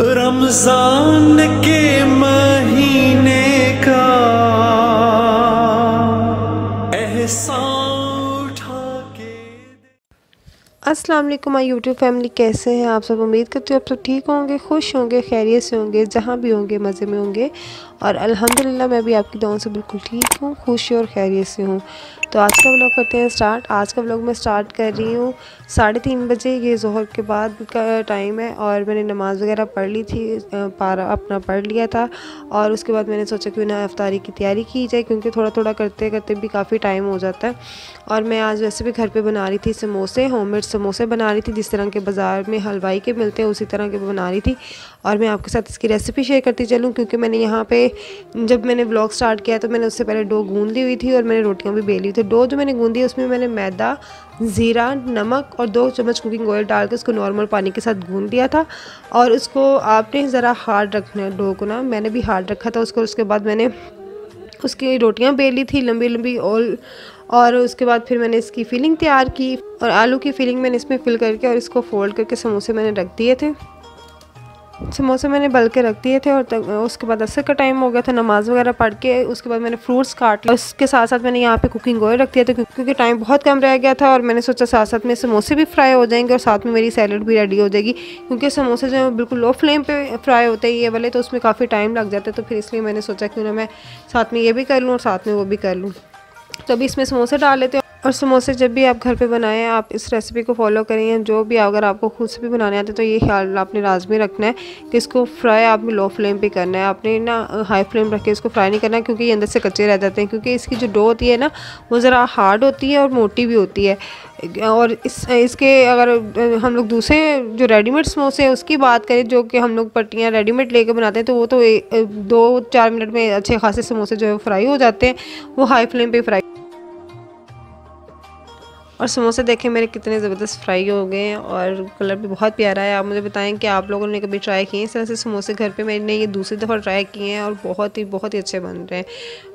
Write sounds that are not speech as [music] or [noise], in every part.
रमज़ान के मैं अस्सलाम वालेकुम, माय यूट्यूब फैमिली कैसे हैं आप सब? उम्मीद करती हूँ आप सब ठीक होंगे, खुश होंगे, खैरियत से होंगे, जहाँ भी होंगे, मज़े में होंगे। और अल्हम्दुलिल्लाह, मैं भी आपकी दुआओं से बिल्कुल ठीक हूँ, खुश और खैरियत से हूँ। तो आज का व्लॉग करते हैं स्टार्ट आज का व्लॉग मैं स्टार्ट कर रही हूँ साढ़े तीन बजे, ये जहर के बाद का टाइम है और मैंने नमाज़ वगैरह पढ़ ली थी पारा अपना पढ़ लिया था और उसके बाद मैंने सोचा क्यों ना अफ्तारी की तैयारी की जाए क्योंकि थोड़ा थोड़ा करते करते भी काफ़ी टाइम हो जाता है। और मैं आज वैसे भी घर पर बना रही थी समोसे समोसे बना रही थी, जिस तरह के बाज़ार में हलवाई के मिलते हैं, उसी तरह के बना रही थी। और मैं आपके साथ इसकी रेसिपी शेयर करती चलूँ, क्योंकि मैंने यहाँ पे, जब मैंने ब्लॉग स्टार्ट किया तो मैंने उससे पहले डो गूंद ली हुई थी और मैंने रोटियाँ भी बेली हुई थी। डो जो मैंने गूंदी उसमें मैंने मैदा, ज़ीरा, नमक और दो चम्मच कुकिंग ऑयल डाल के उसको नॉर्मल पानी के साथ गूंद दिया था। और उसको आपने ज़रा हार्ड रखना डो को ना। मैंने भी हार्ड रखा था उसको उसके बाद मैंने उसकी रोटियाँ बेली थी लंबी लंबी और और उसके बाद फिर मैंने इसकी फिलिंग तैयार की और आलू की फिलिंग मैंने इसमें फिल करके और इसको फोल्ड करके समोसे मैंने रख दिए थे। समोसे मैंने बल के रख दिए थे और तक, उसके बाद असर का टाइम हो गया था नमाज़ वगैरह पढ़ के उसके बाद मैंने फ्रूट्स काट लिया उसके साथ साथ मैंने यहाँ पे कुकिंग ऑयल रख दिया था क्योंकि टाइम बहुत कम रह गया था और मैंने सोचा साथ साथ में समोसे भी फ्राई हो जाएँगे और साथ में मेरी सैलड भी रेडी हो जाएगी क्योंकि समोसे जो है बिल्कुल लो फ्लेम पर फ्राई होते हैं ये वाले तो उसमें काफ़ी टाइम लग जाता है तो फिर इसलिए मैंने सोचा क्यों ना मैं साथ में ये भी कर लूँ और साथ में वो भी कर लूँ। तो अभी इसमें समोसे डाल लेते हैं और समोसे जब भी आप घर पे बनाएँ, आप इस रेसिपी को फॉलो करें जो भी अगर आपको खुद से भी बनाने आते तो ये ख्याल आपने लाजमी रखना है कि इसको फ्राई आपने लो फ्लेम पे करना है। आपने ना हाई फ्लेम रख के इसको फ्राई नहीं करना क्योंकि ये अंदर से कच्चे रह जाते हैं, क्योंकि इसकी जो डो होती है ना, वो ज़रा हार्ड होती है और मोटी भी होती है। और इस, इसके अगर हम लोग दूसरे जो रेडीमेड समोसे हैं, उसकी बात करें, जो कि हम लोग पट्टियाँ रेडीमेड लेके बनाते हैं तो वो तो दो चार मिनट में अच्छे खासे समोसे जो है फ्राई हो जाते हैं, वो हाई फ्लेम पे फ्राई और समोसे देखें, मेरे कितने ज़बरदस्त फ्राई हो गए हैं और कलर भी बहुत प्यारा है। आप मुझे बताएँ कि आप लोगों ने कभी ट्राई किए हैं? इस तरह से समोसे घर पे मैंने ये दूसरी दफ़ा ट्राई किए हैं और बहुत ही बहुत ही अच्छे बन रहे हैं।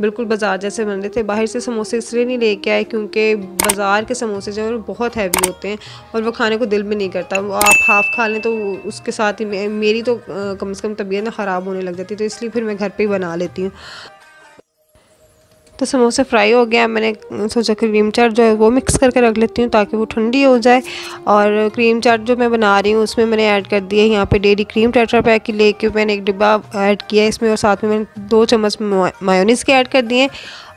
बिल्कुल बाज़ार जैसे बन रहे थे। बाहर से समोसे इसलिए नहीं लेके आए क्योंकि बाज़ार के समोसे जो हैं बहुत हैवी होते हैं और वो खाने को दिल भी नहीं करता। आप हाफ़ खा लें तो उसके साथ ही मेरी तो कम से कम तबीयत ख़राब होने लग जाती तो इसलिए फिर मैं घर पर ही बना लेती हूँ। तो समोसे फ्राई हो गया। मैंने सोचा क्रीम चाट जो है वो मिक्स करके रख लेती हूँ ताकि वो ठंडी हो जाए। और क्रीम चाट जो मैं बना रही हूँ उसमें मैंने ऐड कर दिया यहाँ पे डेरी क्रीम टेट्रा पैक की लेके मैंने एक डिब्बा ऐड किया इसमें और साथ में मैंने दो चम्मच मायोनीस के ऐड कर दिए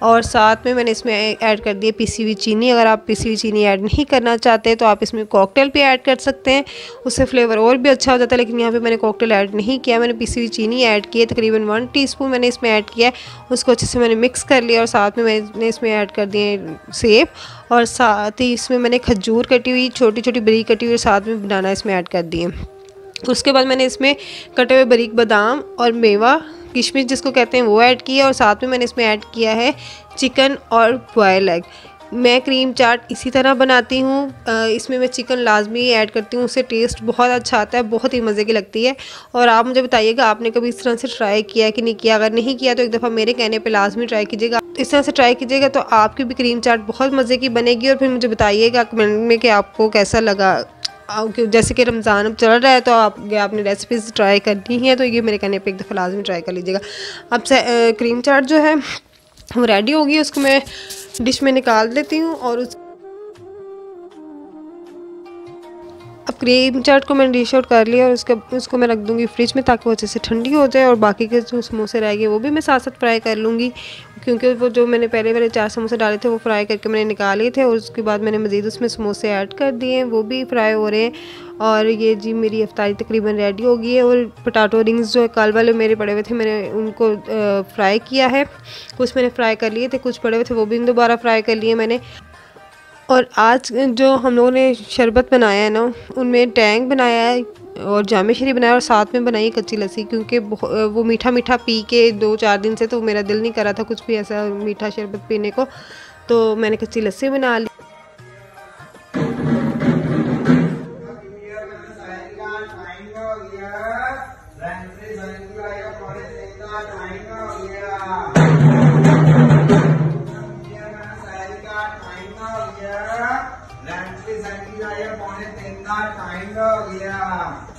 और साथ में मैंने इसमें ऐड कर दिए पीसी हुई चीनी। अगर आप पीसी हुई चीनी ऐड नहीं करना चाहते तो आप इसमें कॉकटेल भी ऐड कर सकते हैं। उससे फ्लेवर और भी अच्छा हो जाता है, लेकिन यहाँ पे मैंने कॉकटेल ऐड नहीं किया। मैंने पीसी हुई चीनी ऐड की है, तकरीबन वन टीस्पून मैंने इसमें ऐड किया है। उसको अच्छे से मैंने मिक्स कर लिया और साथ में मैंने इसमें ऐड कर दिए सेब। और साथ ही इसमें मैंने खजूर कटी हुई छोटी छोटी बरीक कटी हुई साथ में बनाना इसमें ऐड कर दिए। उसके बाद मैंने इसमें कटे हुए बरीक बादाम और मेवा किशमिश जिसको कहते हैं वो ऐड किया और साथ में मैंने इसमें ऐड किया है चिकन और बॉयल एग मैं क्रीम चाट इसी तरह बनाती हूँ। इसमें मैं चिकन लाजमी ऐड करती हूँ। उससे टेस्ट बहुत अच्छा आता है, बहुत ही मज़े की लगती है। और आप मुझे बताइएगा, आपने कभी इस तरह से ट्राई किया कि नहीं किया? अगर नहीं किया तो एक दफ़ा मेरे कहने पे लाजमी ट्राई कीजिएगा। इस तरह से ट्राई कीजिएगा तो आपकी भी क्रीम चाट बहुत मज़े की बनेगी और फिर मुझे बताइएगा कमेंट में कि आपको कैसा लगा। जैसे कि रमज़ान अब चल रहा है तो आप आपने रेसिपीज़ ट्राई करनी है तो ये मेरे कहने पे एक दफ़ा लाजमी ट्राई कर लीजिएगा। अब से क्रीम चाट जो है, वो रेडी होगी, उसको मैं डिश में निकाल देती हूँ और उस अब क्रीम चाट को मैंने डिश आउट कर लिया और उसके, उसको मैं रख दूँगी फ्रिज में ताकि वो अच्छे से ठंडी हो जाए और बाकी के जो समोसे रह गए वो भी मैं साथ साथ फ्राई कर लूँगी। क्योंकि वो जो मैंने पहले वाले चार समोसे डाले थे वो फ्राई करके मैंने निकाले थे और उसके बाद मैंने मज़ीद उसमें समोसे ऐड कर दिए वो भी फ्राई हो रहे हैं। और ये जी मेरी अफ्तारी तकरीबन रेडी हो गई है और पटाटो रिंग्स जो कल वाले मेरे पड़े हुए थे, मैंने उनको फ्राई किया है। कुछ मैंने फ्राई कर लिए थे, कुछ पड़े हुए थे, वो भी दोबारा फ्राई कर लिए मैंने। और आज जो हम लोगों ने शरबत बनाया है ना, उनमें टैंग बनाया है और जाम शरी बनाया और साथ में बनाई कच्ची लस्सी, क्योंकि वो मीठा मीठा पी के दो चार दिन से तो मेरा दिल नहीं कर रहा था कुछ भी ऐसा मीठा शरबत पीने को। तो मैंने कच्ची लस्सी बना ली। टाइम गया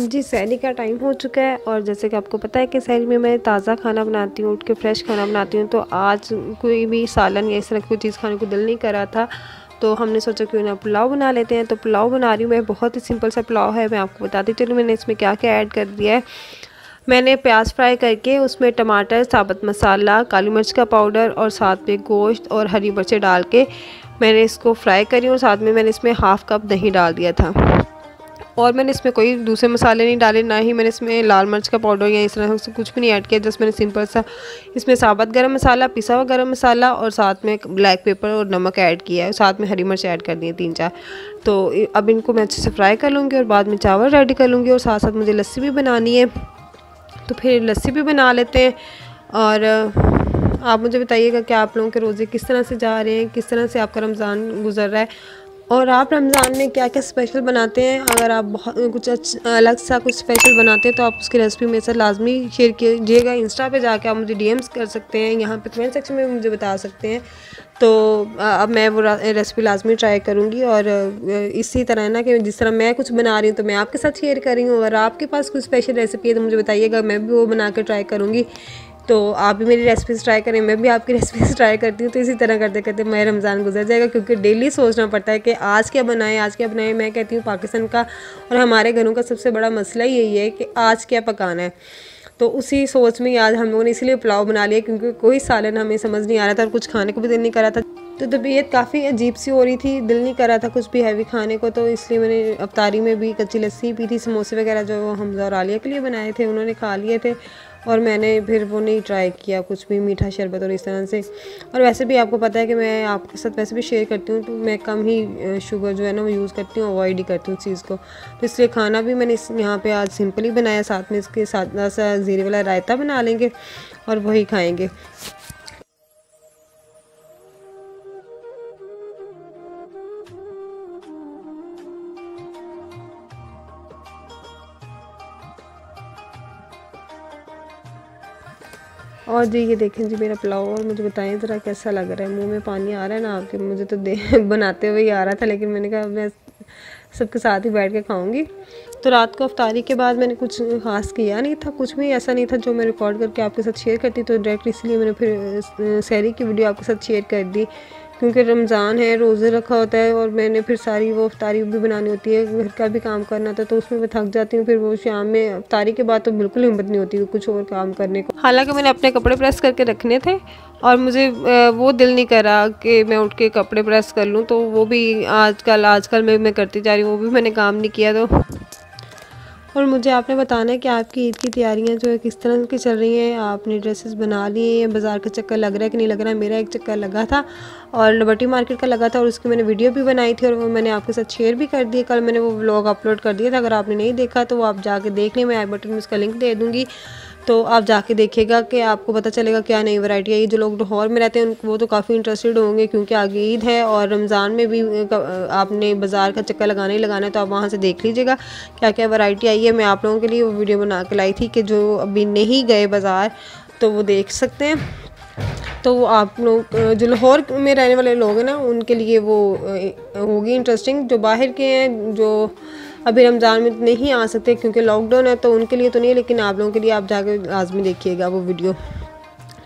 जी सैरी का टाइम हो चुका है और जैसे कि आपको पता है कि सैरी में मैं ताज़ा खाना बनाती हूँ, उठ के फ्रेश खाना बनाती हूँ तो आज कोई भी सालन या इस तरह कोई चीज़ खाने को दिल नहीं कर रहा था तो हमने सोचा क्यों ना पुलाव बना लेते हैं। तो पुलाव बना रही हूँ, मैं बहुत ही सिंपल सा पुलाव है, मैं आपको बताती चलूँ, मैंने इसमें क्या क्या ऐड कर दिया है। मैंने प्याज फ्राई करके उसमें टमाटर, साबुत मसाला, काली मिर्च का पाउडर और साथ में गोश्त और हरी मिर्चें डाल के मैंने इसको फ्राई करी और साथ में मैंने इसमें हाफ़ कप दही डाल दिया था। और मैंने इसमें कोई दूसरे मसाले नहीं डाले, ना ही मैंने इसमें लाल मिर्च का पाउडर या इस तरह से कुछ भी नहीं ऐड किया, जस्ट मैंने सिंपल सा इसमें साबत गरम मसाला, पिसा हुआ गरम मसाला और साथ में ब्लैक पेपर और नमक ऐड किया है। साथ में हरी मिर्च ऐड कर दी है तीन चार। तो अब इनको मैं अच्छे से फ्राई कर लूँगी और बाद में चावल रेडी कर लूँगी और साथ साथ मुझे लस्सी भी बनानी है। तो फिर लस्सी भी बना लेते हैं और आप मुझे बताइएगा कि आप लोगों के रोज़े किस तरह से जा रहे हैं, किस तरह से आपका रमज़ान गुजर रहा है? और आप रमज़ान में क्या क्या स्पेशल बनाते हैं? अगर आप बहुत, कुछ अलग सा कुछ स्पेशल बनाते हैं तो आप उसकी रेसिपी मेरे साथ लाजमी शेयर कीजिएगा। इंस्टा पे जाके आप मुझे डीएम्स कर सकते हैं, यहाँ पे कमेंट सेक्शन में मुझे बता सकते हैं। तो अब मैं वो रेसिपी लाजमी ट्राई करूँगी और इसी तरह ना कि जिस तरह मैं कुछ बना रही हूँ तो मैं आपके साथ शेयर कर रही हूँ। अगर आपके पास कुछ स्पेशल रेसिपी है तो मुझे बताइएगा, मैं भी वो बना कर ट्राई करूँगी। तो आप भी मेरी रेसिपीज़ ट्राई करें, मैं भी आपकी रेसिपीज़ ट्राई करती हूँ तो इसी तरह करते करते मैं रमज़ान गुजर जाएगा, क्योंकि डेली सोचना पड़ता है कि आज क्या बनाएँ, आज क्या बनाएँ। मैं कहती हूँ पाकिस्तान का और हमारे घरों का सबसे बड़ा मसला यही है कि आज क्या पकाना है। तो उसी सोच में आज हम लोगों ने इसलिए पुलाव बना लिया, क्योंकि कोई सालन हमें समझ नहीं आ रहा था और कुछ खाने को भी दिल नहीं कर रहा था। तो तबीयत काफ़ी अजीब सी हो रही थी, दिल नहीं कर रहा था कुछ भी हैवी खाने को तो इसलिए मैंने अवतारी में भी कच्ची लस्सी पी थी, समोसे वगैरह जो हमजा और आलिया के लिए बनाए थे, उन्होंने खा लिए थे। और मैंने फिर वो नहीं ट्राई किया, कुछ भी मीठा शरबत और इस तरह से। और वैसे भी आपको पता है कि मैं आपके साथ वैसे भी शेयर करती हूँ तो मैं कम ही शुगर जो है ना वो यूज़ करती हूँ अवॉइड ही करती हूँ उस चीज़ को। तो इसलिए खाना भी मैंने इस, यहाँ पर आज सिंपल ही बनाया, साथ में इसके साथ सा ज़ीरे वाला रायता बना लेंगे और वही खाएँगे। और जी, ये देखें जी, मेरा पुलाव और मुझे बताएँ ज़रा कैसा लग रहा है। मुँह में पानी आ रहा है ना आपके? मुझे तो दे [laughs] बनाते हुए ही आ रहा था, लेकिन मैंने कहा मैं सबके साथ ही बैठ के खाऊँगी। तो रात को अफ्तारी के बाद मैंने कुछ खास किया नहीं था, कुछ भी ऐसा नहीं था जो मैं रिकॉर्ड करके आपके साथ शेयर करती तो डायरेक्ट इसलिए मैंने फिर सैरी की वीडियो आपके साथ शेयर कर दी। क्योंकि रमज़ान है, रोज़े रखा होता है और मैंने फिर सारी वो अफ्तारी भी बनानी होती है, घर का भी काम करना था तो उसमें मैं थक जाती हूँ, फिर वो शाम में अफ्तारी के बाद तो बिल्कुल हिम्मत नहीं होती कुछ और काम करने को। हालाँकि मैंने अपने कपड़े प्रेस करके रखने थे और मुझे वो दिल नहीं करा कि मैं उठ के कपड़े प्रेस कर लूँ तो वो भी आजकल आजकल मैं मैं करती जा रही हूँ, वो भी मैंने काम नहीं किया तो। और मुझे आपने बताना है कि आपकी ईद की तैयारियाँ जो है किस तरह की चल रही हैं। आपने ड्रेसेस बना लिए हैं बाज़ार का चक्कर लग रहा है कि नहीं लग रहा है? मेरा एक चक्कर लगा था और लिबर्टी मार्केट का लगा था और उसकी मैंने वीडियो भी बनाई थी और वो मैंने आपके साथ शेयर भी कर दिया कल मैंने वो ब्लॉग अपलोड कर दिया था। अगर आपने नहीं देखा तो वो आप जाके देख लें। मैं आई बटन में उसका लिंक दे दूँगी। तो आप जाके देखिएगा कि आपको पता चलेगा क्या नई वैरायटी आई जो लोग लाहौर में रहते हैं, उनको वो तो काफ़ी इंटरेस्टेड होंगे क्योंकि आगे ईद है और रमज़ान में भी आपने बाज़ार का चक्कर लगाना ही लगाना है तो आप वहाँ से देख लीजिएगा क्या क्या वैरायटी आई है। मैं आप लोगों के लिए वो वीडियो बना के लाई थी कि जो अभी नहीं गए बाज़ार तो वो देख सकते हैं। तो आप लोग जो लाहौर में रहने वाले लोग हैं ना, उनके लिए वो होगी इंटरेस्टिंग जो बाहर के हैं, जो अभी रमज़ान में नहीं आ सकते क्योंकि लॉकडाउन है तो उनके लिए तो नहीं लेकिन आप लोगों के लिए आप जाकर लाजमी देखिएगा वो वीडियो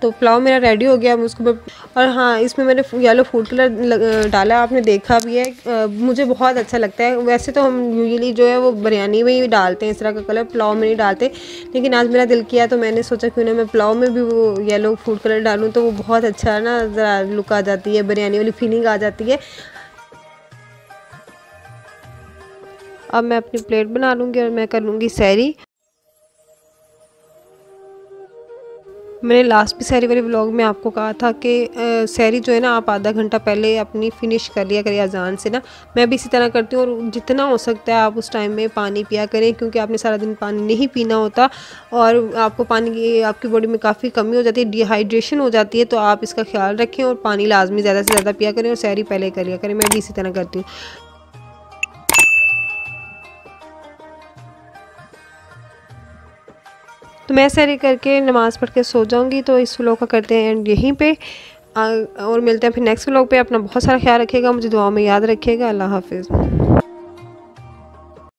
तो पुलाव मेरा रेडी हो गया उसको और हाँ इसमें मैंने येलो फ़ूड कलर डाला, आपने देखा भी है। मुझे बहुत अच्छा लगता है। वैसे तो हम यूजली जो है वो बिरयानी में ही डालते हैं, इस तरह का कलर पुलाव में नहीं डालते। लेकिन आज मेरा दिल किया तो मैंने सोचा क्यों ना मैं पुलाव में भी वो येलो फ़ूड कलर डालूँ तो वो बहुत अच्छा ना ज़रा लुक आ जाती है, बिरयानी वाली फीलिंग आ जाती है। अब मैं अपनी प्लेट बना लूँगी और मैं कर लूँगी सैरी। मैंने लास्ट भी सैरी वाले व्लॉग में आपको कहा था कि सैरी जो है ना, आप आधा घंटा पहले अपनी फ़िनिश कर लिया करिए अजान से ना। मैं भी इसी तरह करती हूँ और जितना हो सकता है आप उस टाइम में पानी पिया करें, क्योंकि आपने सारा दिन पानी नहीं पीना होता और आपको पानी की, आपकी बॉडी में काफ़ी कमी हो जाती है डिहाइड्रेशन हो जाती है तो आप इसका ख्याल रखें और पानी लाजमी ज़्यादा से ज़्यादा पिया करें और सैरी पहले कर लिया करें। मैं भी इसी तरह करती हूँ। तो मैं सैरी करके नमाज़ पढ़ के सो जाऊँगी तो इस व्लॉग का करते हैं एंड यहीं पे। और मिलते हैं फिर नेक्स्ट व्लॉग पे। अपना बहुत सारा ख्याल रखिएगा, मुझे दुआ में याद रखिएगा। अल्लाह हाफिज़।